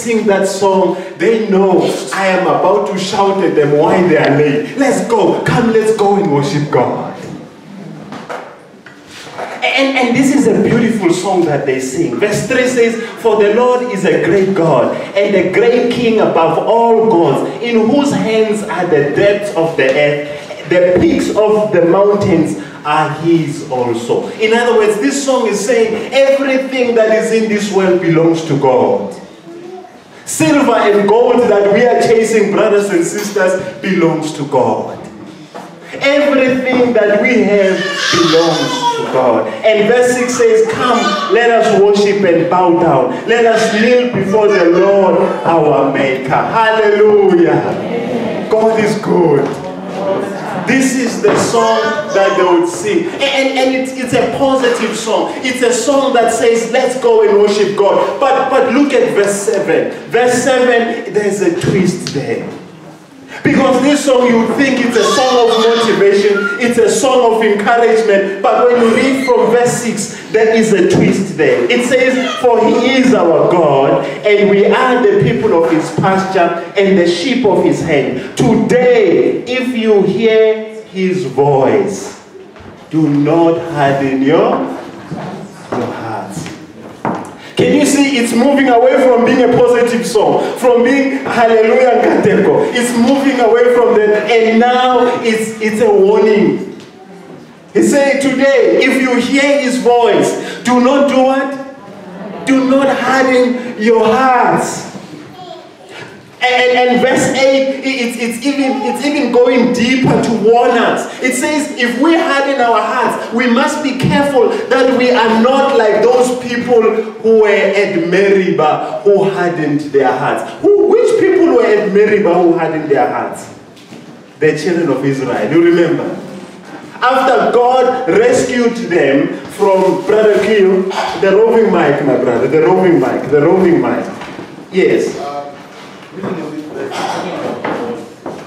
sing that song, they know I am about to shout at them why they are late. Let's go. Come, let's go and worship God. And, and this is a beautiful song that they sing. Verse 3 says, For the Lord is a great God and a great King above all gods, in whose hands are the depths of the earth. The peaks of the mountains are his also. In other words, this song is saying everything that is in this world belongs to God. Silver and gold that we are chasing, brothers and sisters, belongs to God. Everything that we have belongs to God. And verse 6 says, Come, let us worship and bow down. Let us kneel before the Lord our Maker. Hallelujah. God is good. This is the song that they would sing. And, and it's, it's a positive song. It's a song that says, let's go and worship God. But, but look at verse 7. Verse 7, there's a twist there. Because this song, you think it's a song of motivation, it's a song of encouragement. But when you read from verse 6, there is a twist there. It says, For he is our God, and we are the people of his pasture and the sheep of his hand. Today, if you hear his voice, do not harden your, your hearts. Can you see it's moving away from being a positive song, from being hallelujah kateko. It's moving away from that, and now it's it's a warning. He said, Today, if you hear his voice, do not do what? Do not harden your hearts. And, and verse 8, it's, it's, even, it's even going deeper to warn us. It says, if we harden our hearts, we must be careful that we are not like those people who were at Meribah who hardened their hearts. Who, which people were at Meribah who hardened their hearts? The children of Israel. You remember? After God rescued them from Brother Kill, the roving mic, my brother, the roving mic, the roving mic. Yes.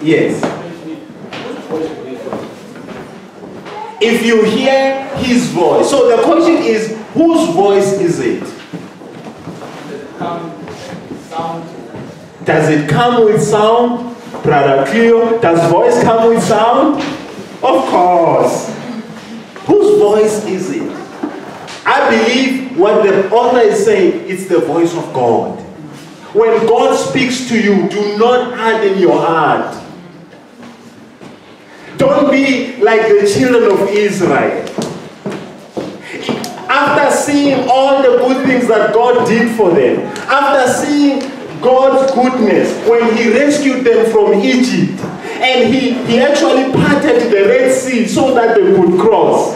Yes. If you hear his voice. So the question is, whose voice is it? Does it come with sound? Brother Cleo, does voice come with sound? Of course. Whose voice is it? I believe what the author is saying, it's the voice of God. When God speaks to you, do not harden your heart. Don't be like the children of Israel. After seeing all the good things that God did for them, after seeing God's goodness when He rescued them from Egypt, and He, he actually parted the Red Sea so that they could cross.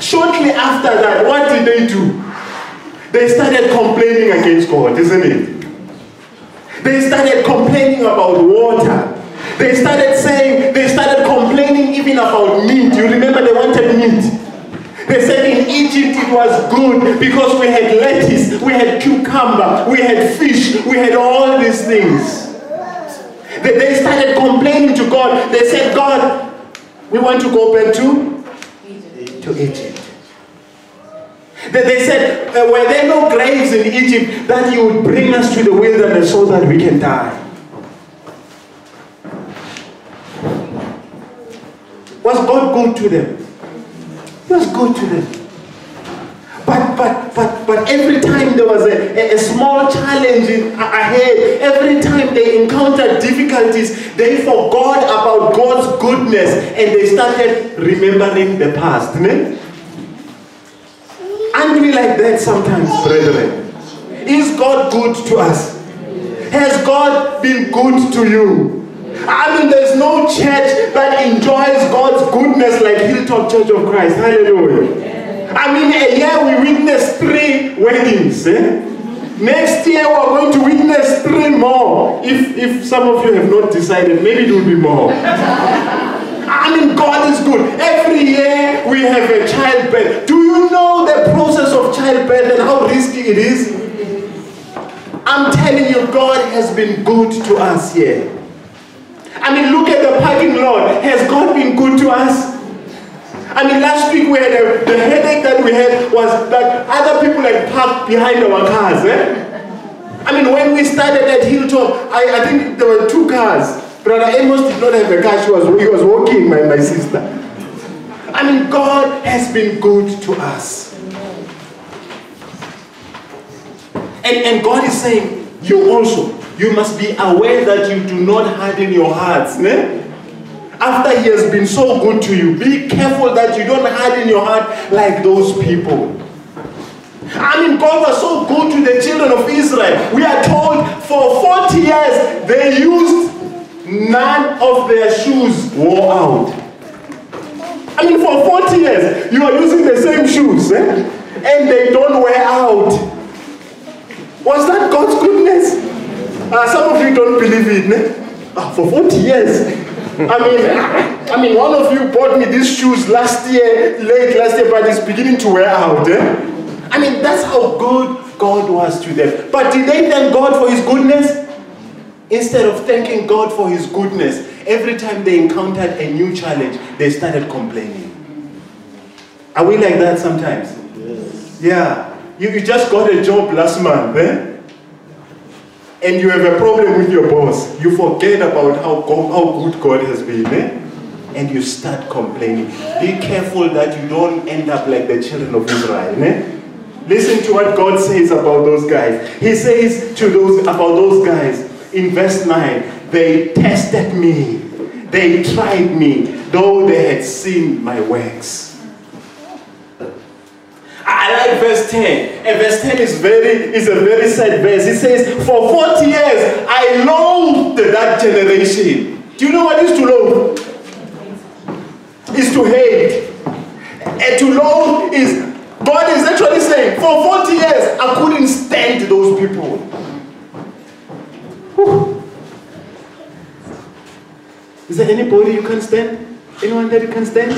Shortly after that, what did they do? They started complaining against God, isn't it? They started complaining about water. They started saying, they started complaining even about meat. You remember they wanted meat. They said in Egypt it was good because we had lettuce, we had cucumber, we had fish, we had all these things. They, they started complaining to God. They said, God, we want to go back to, to Egypt. They, they said, uh, were there no graves in Egypt that you would bring us to the wilderness so that we can die? Was God good to them? He was good to them. But, but, but, but every time there was a, a, a small challenge in, ahead, every time they encountered difficulties, they forgot about God's goodness and they started remembering the past. Ne? We like that sometimes, brethren? Is God good to us? Has God been good to you? I mean, there's no church that enjoys God's goodness like Hilltop Church of Christ. Hallelujah. I mean, a year we witnessed three weddings. Eh? Next year we're going to witness three more. If, if some of you have not decided, maybe it will be more. I mean, God is good. Every year we have a childbirth. Do you know the process of childbirth and how risky it is? I'm telling you, God has been good to us here. I mean, look at the parking lot. Has God been good to us? I mean, last week we had a, the headache that we had was that other people had parked behind our cars. Eh? I mean, when we started at Hilltop, I, I think there were two cars. Brother Amos did not have a car, she was, he was walking, my, my sister. I mean, God has been good to us. And, and God is saying, you also, you must be aware that you do not harden your hearts. Ne? After he has been so good to you, be careful that you don't harden your heart like those people. I mean, God was so good to the children of Israel. We are told for 40 years they used none of their shoes wore out. I mean, for 40 years you are using the same shoes eh? and they don't wear out. Was that God's goodness? Uh, some of you don't believe it. Eh? For 40 years. I mean, I mean, one of you bought me these shoes last year, late last year, but it's beginning to wear out. Eh? I mean, that's how good God was to them. But did they thank God for His goodness? Instead of thanking God for His goodness, every time they encountered a new challenge, they started complaining. Are we like that sometimes? Yes. Yeah. You, you just got a job last month, eh? and you have a problem with your boss. You forget about how, God, how good God has been. Eh? And you start complaining. Be careful that you don't end up like the children of Israel. Eh? Listen to what God says about those guys. He says to those about those guys in verse 9, they tested me. They tried me, though they had seen my works. I like verse 10. And verse 10 is very is a very sad verse. It says, For 40 years I loathed that generation. Do you know what is to loathe? Is to hate. And to loathe is God is actually saying, for 40 years, I couldn't stand those people. Whew. Is there anybody you can stand? Anyone that you can stand?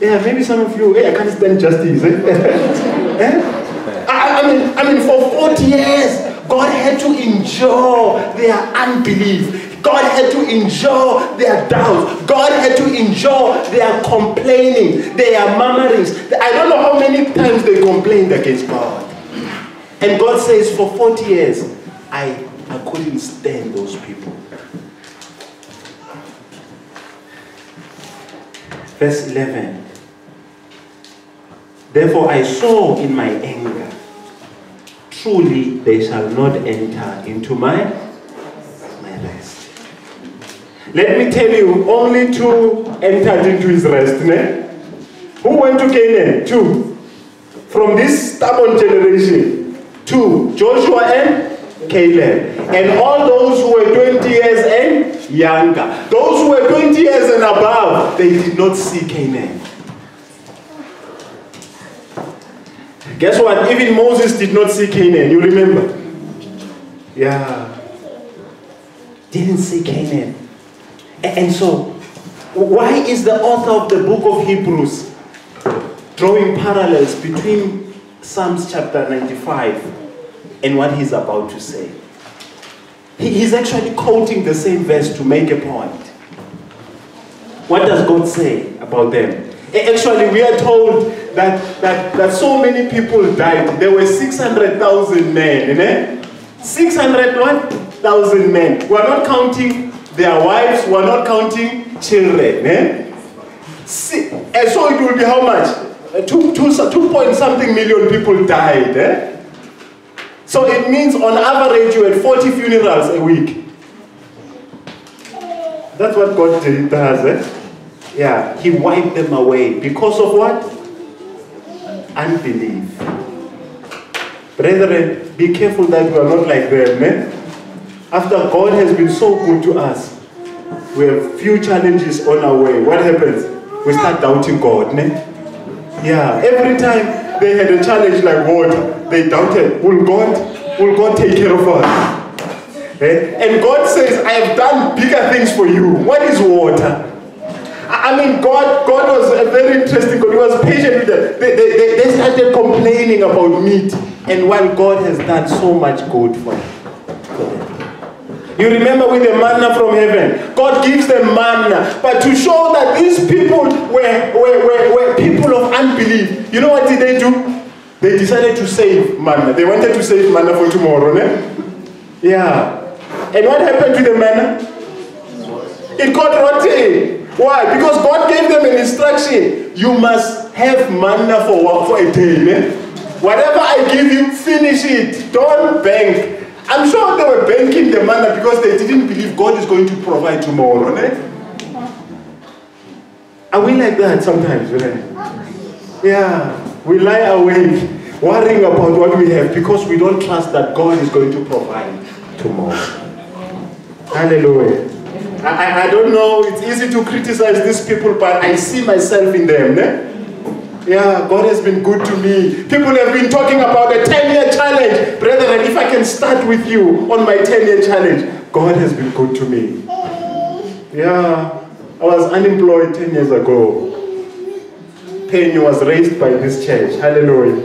yeah, maybe some of you, hey, I can't stand justice. Eh? eh? I, I, mean, I mean, for 40 years, God had to endure their unbelief. God had to endure their doubts. God had to endure their complaining, their murmurings. I don't know how many times they complained against God. And God says, for 40 years, I, I couldn't stand those people. Verse 11. Therefore I saw in my anger, truly they shall not enter into my rest. let me tell you, only two entered into his rest. Ne? Who went to Canaan? Two. From this stubborn generation. Two. Joshua and Caleb. And all those who were 20 years and younger. Those who were 20 years and above, they did not see Canaan. Guess what? Even Moses did not see Canaan. You remember? Yeah. Didn't see Canaan. And so, why is the author of the book of Hebrews drawing parallels between Psalms chapter 95 and what he's about to say? He's actually quoting the same verse to make a point. What does God say about them? Actually, we are told that, that, that so many people died. There were 600,000 men. Eh? 600,000 men. We're not counting their wives were not counting children. Eh? See, and so it will be how much? Two, two, two point something million people died. Eh? So it means on average you had 40 funerals a week. That's what God does. Eh? Yeah, He wiped them away. Because of what? Unbelief. Brethren, be careful that we are not like them. Eh? After God has been so good to us, we have few challenges on our way. What happens? We start doubting God. Ne? Yeah, every time they had a challenge like water, they doubted, will God, will God take care of us? Eh? And God says, I have done bigger things for you. What is water? I mean, God, God was a very interesting. God He was patient with them. They, they, they started complaining about meat. And while God has done so much good for them. You remember with the manna from heaven. God gives them manna. But to show that these people were, were, were, were people of unbelief, you know what did they do? they decided to save manna. They wanted to save manna for tomorrow, ne? Yeah. And what happened to the manna? It got rotten. Why? Because God gave them an instruction. You must have manna for, for a day. Ne? Whatever I give you, finish it. Don't bank. I'm sure they were banking the manna because they didn't believe God is going to provide tomorrow. Ne? Are we like that sometimes? Right? Yeah. We lie awake worrying about what we have because we don't trust that God is going to provide tomorrow. Hallelujah. I, I don't know, it's easy to criticize these people, but I see myself in them. Yeah, God has been good to me. People have been talking about a 10 year challenge. Brethren, if I can start with you on my 10 year challenge, God has been good to me. Yeah, I was unemployed 10 years ago. Penny was raised by this church. Hallelujah.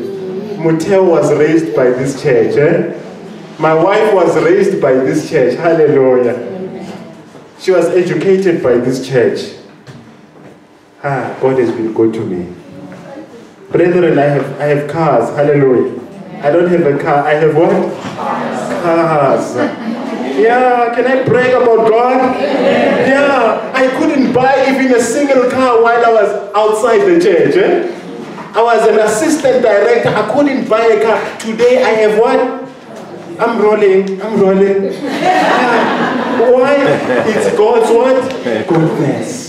Muteo was raised by this church. Eh? My wife was raised by this church. Hallelujah. She was educated by this church. Ah, God has been good to me. Brethren, I have, I have cars. Hallelujah. I don't have a car. I have what? Cars. Yeah, can I brag about God? Yeah, I couldn't buy even a single car while I was outside the church. Eh? I was an assistant director. I couldn't buy a car. Today I have what? I'm rolling. I'm rolling. Yeah. Why? It's God's what? Goodness.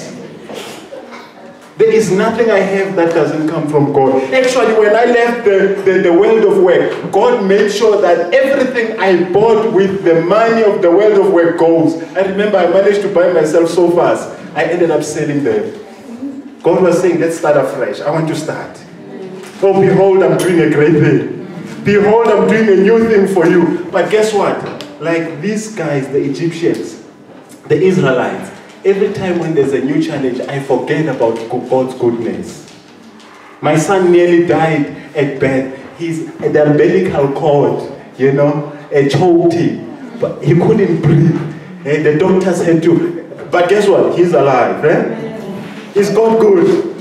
There is nothing I have that doesn't come from God. Actually, when I left the, the, the, world of work, God made sure that everything I bought with the money of the world of work goes. I remember I managed to buy myself so fast, I ended up selling them. God was saying, let's start afresh. I want to start. Oh, behold, I'm doing a great thing. Behold, I'm doing a new thing for you. But guess what? Like these guys, the Egyptians, the Israelites, every time when there's a new challenge, I forget about God's goodness. My son nearly died at birth. He's the umbilical cord, you know, a choked him. But he couldn't breathe. And the doctors had to. But guess what? He's alive. Eh? Is God good?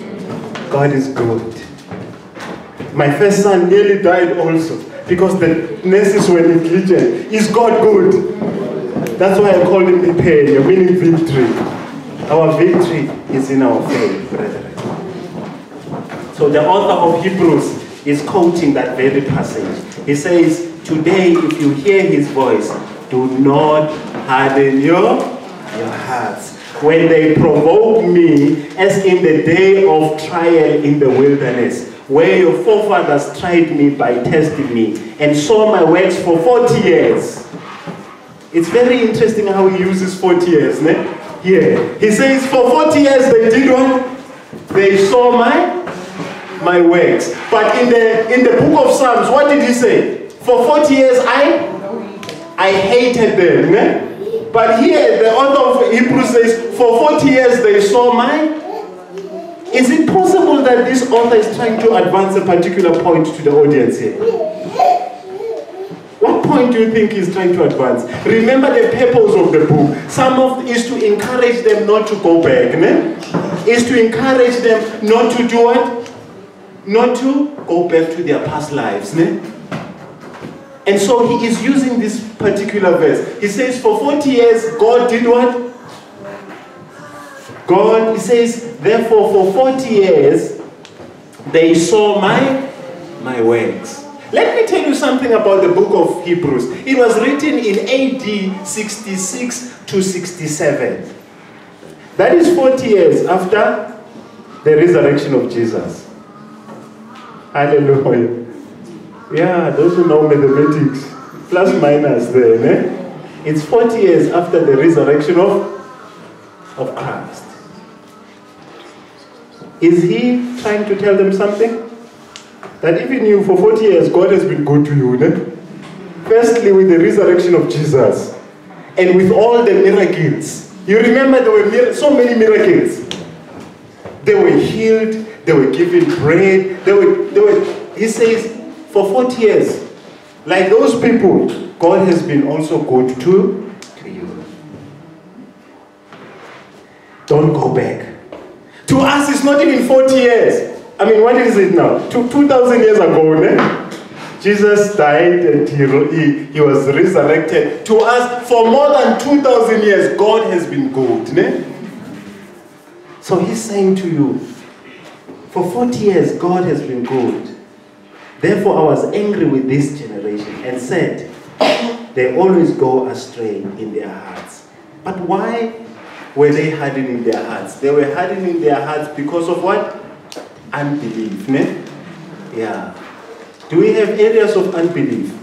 God is good. My first son nearly died also because the nurses were negligent. Is God good? That's why I call him the pain, meaning victory. Our victory is in our faith, brethren. So the author of Hebrews is quoting that very passage. He says, Today, if you hear his voice, do not harden your, your hearts. When they provoke me, as in the day of trial in the wilderness, where your forefathers tried me by testing me and saw my works for 40 years. It's very interesting how he uses 40 years. Ne? Here. He says, for 40 years they did what? They saw my my works. But in the in the book of Psalms, what did he say? For 40 years I I hated them. Ne? But here the author of Hebrews says, for 40 years they saw my is it possible that this author is trying to advance a particular point to the audience here? What point do you think he's trying to advance? Remember the purpose of the book. Some of is to encourage them not to go back, ne? Is to encourage them not to do what? Not to go back to their past lives, ne? And so he is using this particular verse. He says, for 40 years, God did what? God, he says, therefore for 40 years, they saw my, my works. Let me tell you something about the book of Hebrews. It was written in AD 66 to 67. That is 40 years after the resurrection of Jesus. Hallelujah. Yeah, those who know mathematics, plus minus there, eh? It's 40 years after the resurrection of, of Christ. Is he trying to tell them something? That even you, for 40 years, God has been good to you. Ne? Firstly, with the resurrection of Jesus, and with all the miracles. You remember there were so many miracles. They were healed, they were given bread, they were, they were, he says, for 40 years, like those people, God has been also good to, to you. Don't go back. To us, it's not even 40 years. I mean, what is it now? 2,000 years ago, ne? Jesus died and he, he, he was resurrected. To us, for more than 2,000 years, God has been good. Ne? So he's saying to you, for 40 years, God has been good. Therefore, I was angry with this generation and said, They always go astray in their hearts. But why were they hardening their hearts? They were hardening their hearts because of what? Unbelief. Ne? Yeah. Do we have areas of unbelief?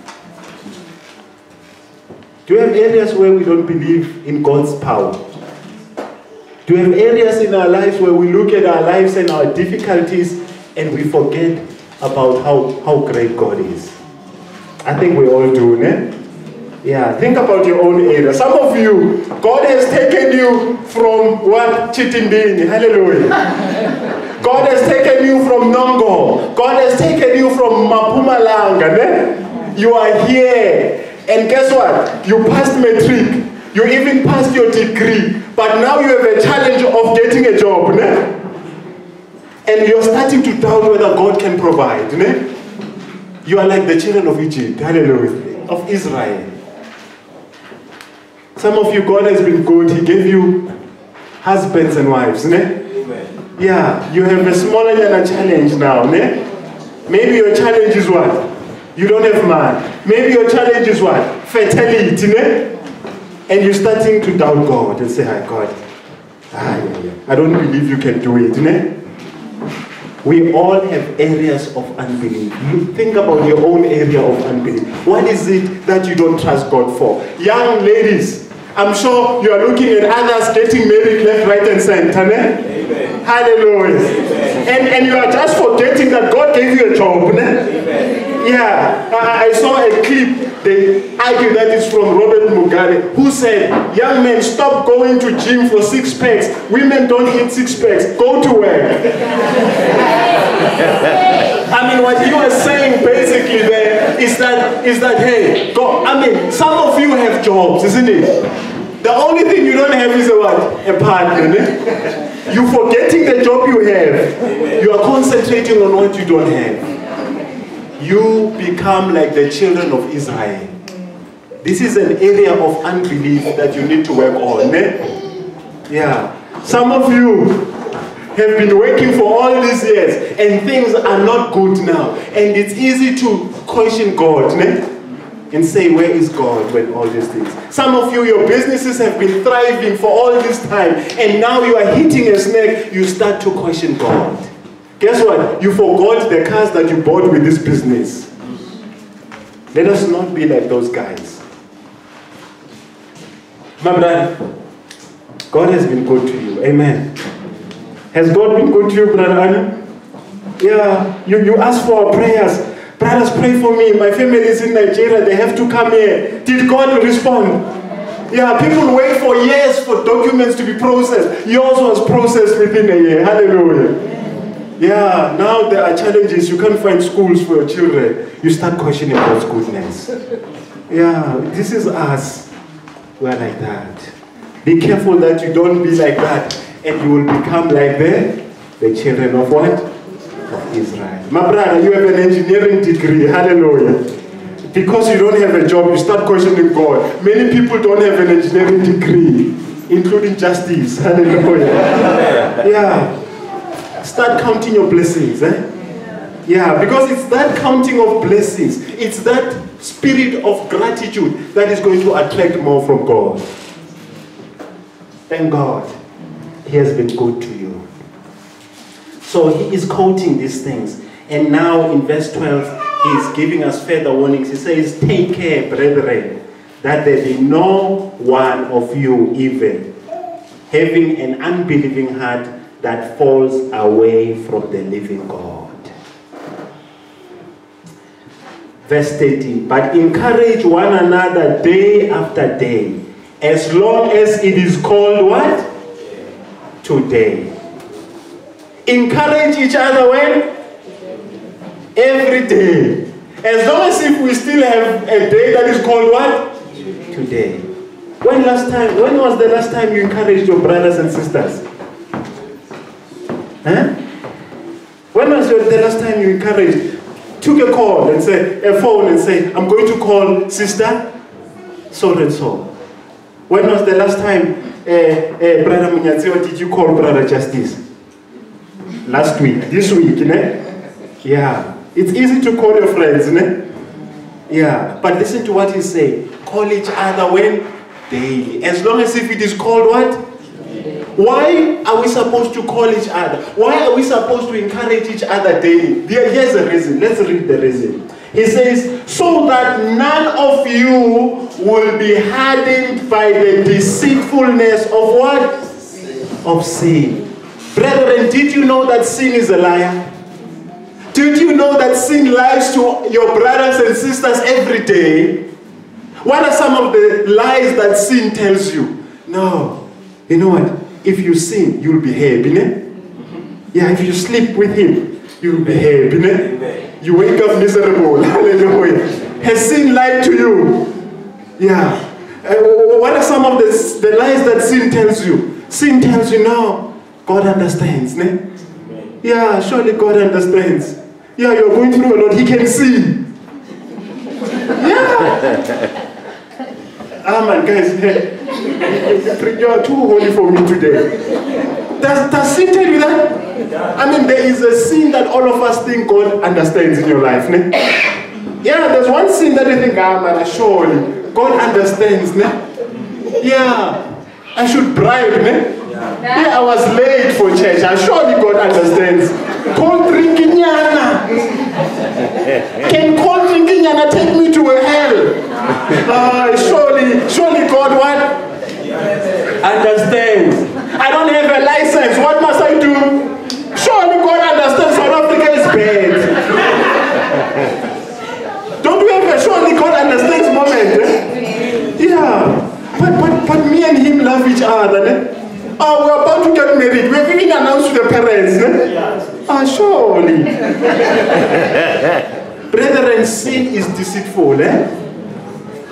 Do we have areas where we don't believe in God's power? Do we have areas in our lives where we look at our lives and our difficulties and we forget about how, how great God is? I think we all do, ne? Yeah, think about your own area. Some of you, God has taken you from what? Chitindini. Hallelujah. God has taken you from Nongo. God has taken you from Mpumalanga. You are here. And guess what? You passed matric. You even passed your degree. But now you have a challenge of getting a job. Ne? And you're starting to doubt whether God can provide. Ne? You are like the children of Egypt. Hallelujah. Of Israel. Some of you, God has been good. He gave you husbands and wives. Ne? Yeah, you have a smaller than a challenge now, ne? Maybe your challenge is what? You don't have man. Maybe your challenge is what? Fertility, ne? And you're starting to doubt God and say, Hi, God, ah, yeah, yeah. I don't believe you can do it, ne? We all have areas of unbelief. You think about your own area of unbelief. What is it that you don't trust God for? Young ladies, I'm sure you are looking at others getting married left, right, and center. Ne? Hallelujah. Amen. And, and you are just forgetting that God gave you a job. Ne? Yeah, I, saw a clip. They argue that it's from Robert Mugabe, who said, Young men, stop going to gym for six packs. Women don't eat six packs. Go to work. I mean, what you was saying basically there is that, is that hey, go, I mean, some of you have jobs, isn't it? The only thing you don't have is a what? A partner. Eh? You're forgetting the job you have. You are concentrating on what you don't have. You become like the children of Israel. This is an area of unbelief that you need to work on. Eh? Yeah. Some of you have been working for all these years and things are not good now. And it's easy to question God. Ne? and say, Where is God when all these things? Some of you, your businesses have been thriving for all this time, and now you are hitting a snake, you start to question God. Guess what? You forgot the cars that you bought with this business. Let us not be like those guys. My brother, God has been good to you. Amen. Has God been good to you, brother Anna? Yeah, you, you ask for our prayers. Brothers, pray for me. My family is in Nigeria. They have to come here. Did God respond? Yeah, people wait for years for documents to be processed. Yours was processed within a year. Hallelujah. Yeah, now there are challenges. You can't find schools for your children. You start questioning God's goodness. Yeah, this is us. We're like that. Be careful that you don't be like that and you will become like the, the children of what? of Israel. My brother, you have an engineering degree. Hallelujah. Because you don't have a job, you start questioning God. Many people don't have an engineering degree, including justice. Hallelujah. yeah. Start counting your blessings. Eh? Yeah, because it's that counting of blessings, it's that spirit of gratitude that is going to attract more from God. Thank God. He has been good to you. So he is quoting these things. And now in verse 12, he is giving us further warnings. He says, Take care, brethren, that there be no one of you even having an unbelieving heart that falls away from the living God. Verse 13, but encourage one another day after day, as long as it is called what? Today encourage each other when? Every day. As long as if we still have a day that is called what? Today. When last time, when was the last time you encouraged your brothers and sisters? Huh? When was the last time you encouraged? took a call and said, a phone and said, I'm going to call sister so and so. When was the last time, uh, uh, Brother Munyatsio, did you call Brother Justice? Last week, this week, ne? Yeah. It's easy to call your friends, ne? Yeah. But listen to what he say. Call each other when? Daily. As long as if it is called what? Why are we supposed to call each other? Why are we supposed to encourage each other daily? Here's the reason. Let's read the reason. He says, so that none of you will be hardened by the deceitfulness of what? Of sin. Brethren, did you know that sin is a liar? Did you know that sin lies to your brothers and sisters every day? What are some of the lies that sin tells you? No. You know what? If you sin, you'll be happy. Ne? Yeah, if you sleep with him, you'll be happy. Ne? You wake up miserable. Hallelujah. Has sin lied to you? Yeah. Uh, what are some of the, the lies that sin tells you? Sin tells you, now, God understands. Ne? Yeah, surely God understands. Yeah, you're going through a lot. He can see. Yeah. Ah man, guys, you are too holy for me today. Does, does sin tell you that? I mean, there is a sin that all of us think God understands in your life. Ne? Yeah, there's one sin that you think, ah man, surely God understands. Ne? Yeah, I should bribe. Ne? Yeah, I was late for church. I surely God understands. Cold drinking yana. Can cold drinking yana take me to a hell? Uh, surely, surely God what? Understands. I don't have a license. What must I do? Surely God understands South Africa is bad. don't we have a surely God understands moment? Eh? Yeah. But, but, but me and him love each other. Eh? Oh, we're about to get married. We've even announced to the parents. Eh? Ah, surely. Brethren, sin is deceitful. Eh?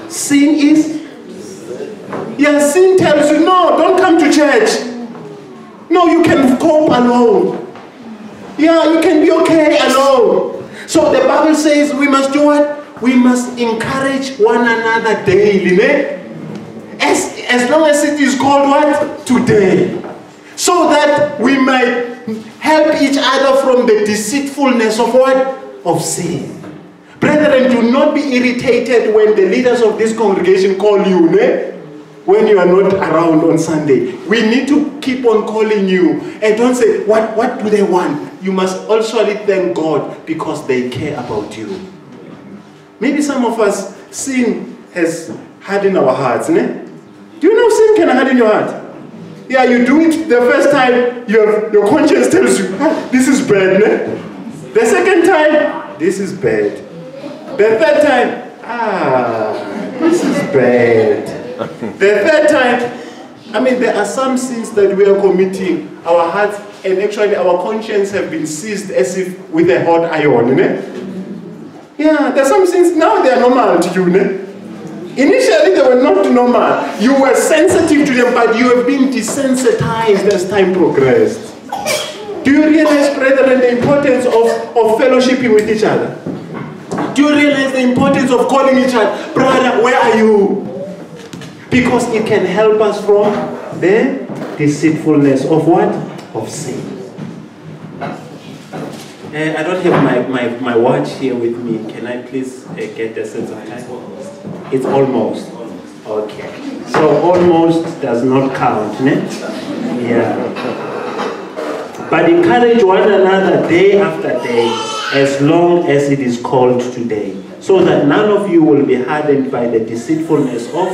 Sin is. Yeah, sin tells you, no, don't come to church. No, you can cope alone. Yeah, you can be okay alone. So the Bible says we must do what? We must encourage one another daily. Eh? As, as long as it is called what? Today. So that we might help each other from the deceitfulness of what? Of sin. Brethren, do not be irritated when the leaders of this congregation call you, ne? When you are not around on Sunday. We need to keep on calling you and don't say, what, what do they want? You must also thank God because they care about you. Maybe some of us, sin has hardened our hearts. Ne? Do you know sin can harden your heart? Yeah, you do it the first time, your, your conscience tells you, ah, this is bad. Ne? The second time, this is bad. The third time, ah, this is bad. The third time, I mean, there are some sins that we are committing, our hearts, and actually our conscience have been seized as if with a hot iron. Ne? Yeah, are some sins, now they are normal to you. Ne? Initially, they were not normal. You were sensitive to them, but you have been desensitized as time progressed. Do you realize, brethren, the importance of, of fellowshipping with each other? Do you realize the importance of calling each other, brother, where are you? Because it can help us from the deceitfulness of what? Of sin. Uh, I don't have my, my, my watch here with me. Can I please uh, get the sense of time? It's almost. Okay. So almost does not count, ne? Yeah. But encourage one another day after day, as long as it is called today, so that none of you will be hardened by the deceitfulness of,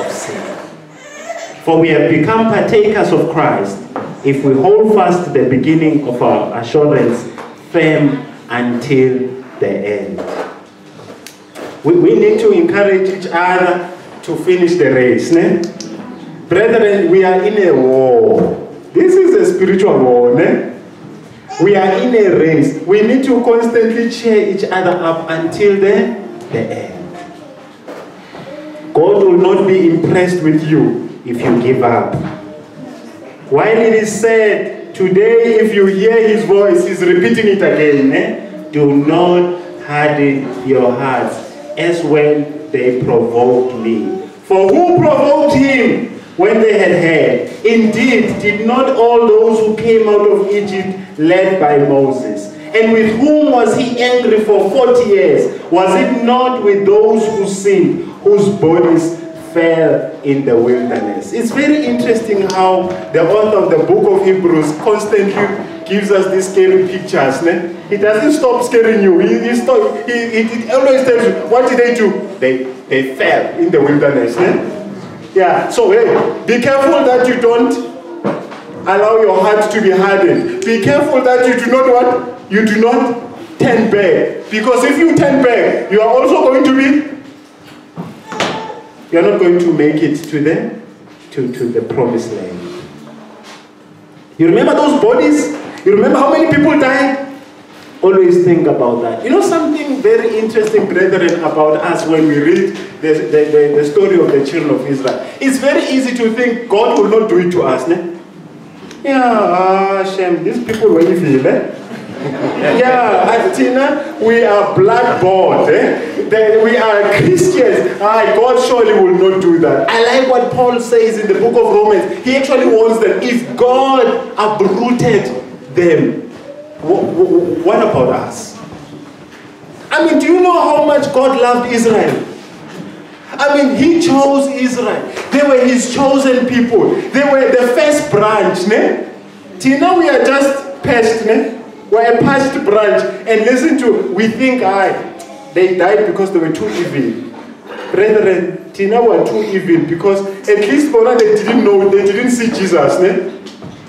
of sin. For we have become partakers of Christ if we hold fast the beginning of our assurance firm until the end. We, we need to encourage each other to finish the race. Ne? Brethren, we are in a war. This is a spiritual war. Ne? We are in a race. We need to constantly cheer each other up until the, the end. God will not be impressed with you if you give up. While it is said, today if you hear his voice, he's repeating it again. Eh? Do not harden your hearts, as when they provoked me. For who provoked him when they had heard? Indeed, did not all those who came out of Egypt led by Moses? And with whom was he angry for 40 years? Was it not with those who sinned, whose bodies fell in the wilderness? It's very interesting how the author of the book of Hebrews constantly gives us these scary pictures. Ne? He doesn't stop scaring you. He, he, stop, he, he, always tells you, what did they do? They, they fell in the wilderness. Ne? Yeah, so hey, be careful that you don't allow your heart to be hardened. Be careful that you do not what? You do not turn back. Because if you turn back, you are also going to be you are not going to make it to the to, to the promised land. You remember those bodies? You remember how many people died? Always think about that. You know something very interesting, brethren, about us when we read the, the, the, the story of the children of Israel. It's very easy to think God will not do it to us. Ne? Yeah, uh, shame. These people, you feel, eh? yeah, at Tina, we are blood bought. Eh? we are Christians. Ah, God surely will not do that. I like what Paul says in the book of Romans. He actually warns that if God uprooted them, what about us? I mean, do you know how much God loved Israel? I mean, he chose Israel. They were his chosen people. They were the first branch. Ne? Tina, we are just past. Ne? We're a past branch. And listen to, we think, I, they died because they were too evil. Brethren, Tina were too evil because at least for they didn't know, they didn't see Jesus. Ne?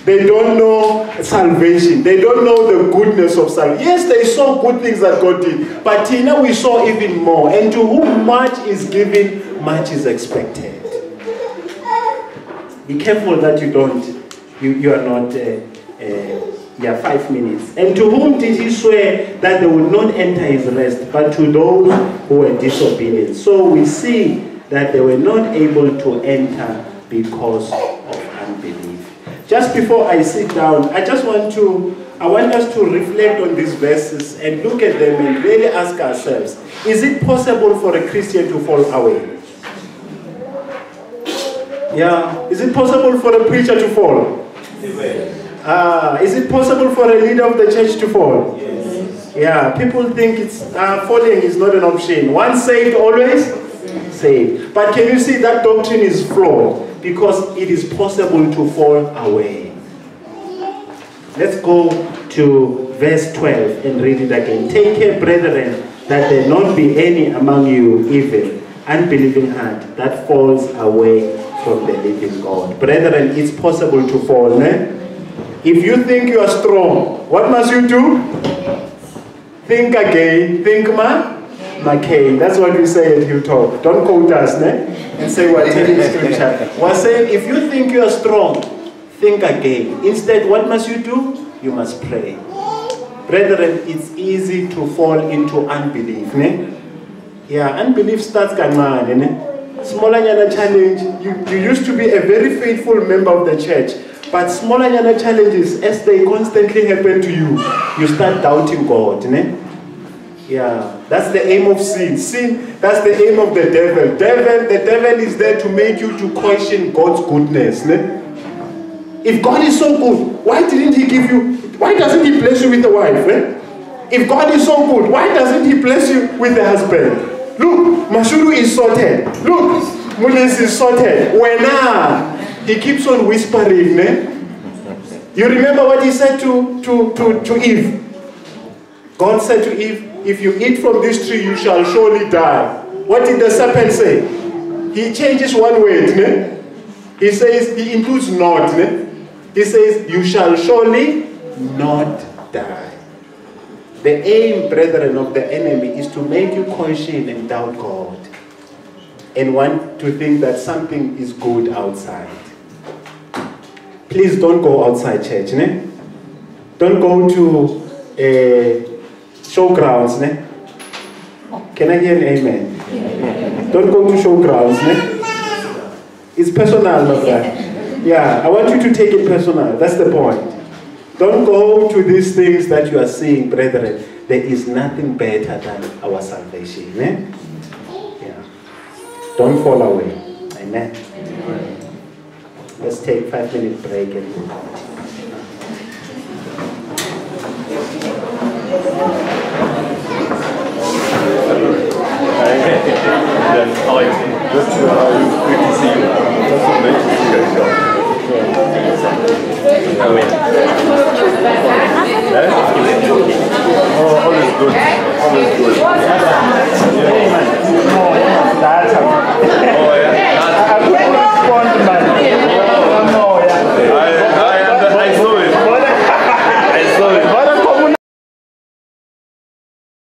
They don't know salvation. They don't know the goodness of salvation. Yes, they saw good things that God did. But you know we saw even more. And to whom much is given, much is expected. Be careful that you don't, you, you are not, uh, uh, yeah, five minutes. And to whom did he swear that they would not enter his rest, but to those who were disobedient? So we see that they were not able to enter because. Just before I sit down, I just want to, I want us to reflect on these verses and look at them and really ask ourselves, is it possible for a Christian to fall away? Yeah, is it possible for a preacher to fall? Ah, is it possible for a leader of the church to fall? Yes. Yeah, people think it's uh, falling is not an option. Once saved, always saved. But can you see that doctrine is flawed? Because it is possible to fall away. Let's go to verse 12 and read it again. Take care, brethren, that there not be any among you evil, unbelieving heart that falls away from the living God. Brethren, it's possible to fall. Ne? If you think you are strong, what must you do? Think again. Think, man. McCain. That's what we say at Hilltop. Don't quote us, ne? And say we're telling scripture. We're saying if you think you are strong, think again. Instead, what must you do? You must pray. Brethren, it's easy to fall into unbelief, ne? Yeah, unbelief starts kancane, ne? Smallanyana challenge, you, you used to be a very faithful member of the church, but smaller challenges, as they constantly happen to you, you start doubting God, ne? Yeah, that's the aim of sin. Sin, that's the aim of the devil. Devil, the devil is there to make you to question God's goodness. Ne? If God is so good, why didn't he give you, why doesn't he bless you with a wife? Eh? If God is so good, why doesn't he bless you with a husband? Look, Mashuru is sorted. Look, Mulis is sorted. When he keeps on whispering. You remember what he said to, to, to, to Eve? God said to Eve, if you eat from this tree, you shall surely die. What did the serpent say? He changes one word. Ne? He says, he includes not. Ne? He says, you shall surely not die. The aim, brethren, of the enemy is to make you question and doubt God and want to think that something is good outside. Please don't go outside church. Ne? Don't go to a showgrounds, ne? Can I hear an amen? amen. Don't go to showgrounds, ne? It's personal, my friend. Yeah, I want you to take it personal. That's the point. Don't go to these things that you are seeing, brethren. there is nothing better than our salvation. Amen? Yeah. Don't fall away. Amen. Let's take five minute break and then I just uh, good to see you. Just to make you see you Oh, always good. Always good. Yeah. Oh, that's. Oh, yeah.